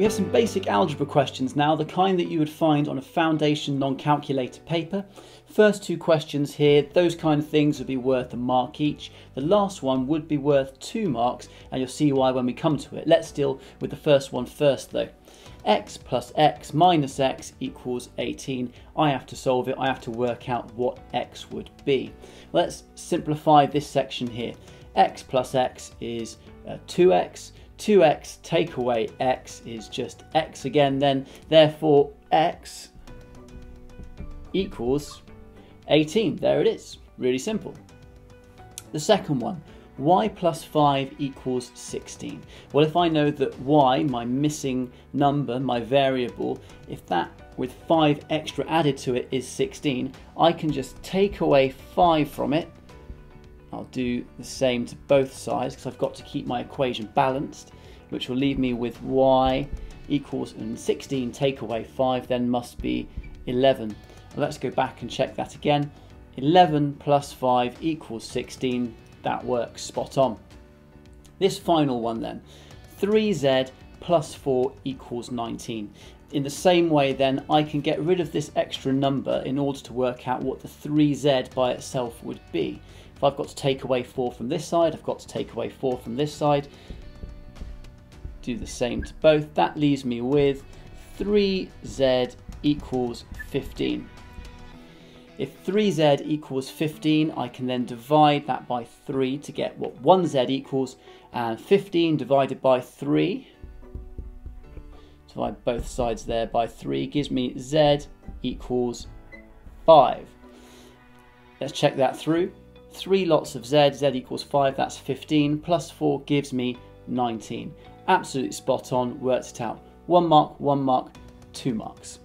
We have some basic algebra questions now, the kind that you would find on a foundation non-calculator paper. First two questions here, those kind of things would be worth a mark each. The last one would be worth two marks, and you'll see why when we come to it. Let's deal with the first one first though. x plus x minus x equals 18. I have to solve it, I have to work out what x would be. Let's simplify this section here. x plus x is uh, 2x, 2x take away x is just x again then, therefore x equals 18. There it is, really simple. The second one, y plus 5 equals 16. Well, if I know that y, my missing number, my variable, if that with 5 extra added to it is 16, I can just take away 5 from it I'll do the same to both sides because I've got to keep my equation balanced, which will leave me with y equals and 16 take away 5 then must be 11. let's go back and check that again. 11 plus 5 equals 16. That works spot on. This final one then. 3z plus 4 equals 19. In the same way then, I can get rid of this extra number in order to work out what the 3z by itself would be. If I've got to take away 4 from this side, I've got to take away 4 from this side. Do the same to both. That leaves me with 3z equals 15. If 3z equals 15, I can then divide that by 3 to get what 1z equals, and 15 divided by 3, divide both sides there by 3, gives me z equals 5. Let's check that through. 3 lots of z, z equals 5, that's 15, plus 4 gives me 19. Absolutely spot on, worked it out. One mark, one mark, two marks.